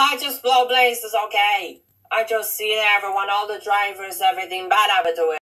I just blow blazes, okay? I just see everyone, all the drivers, everything bad I would do it.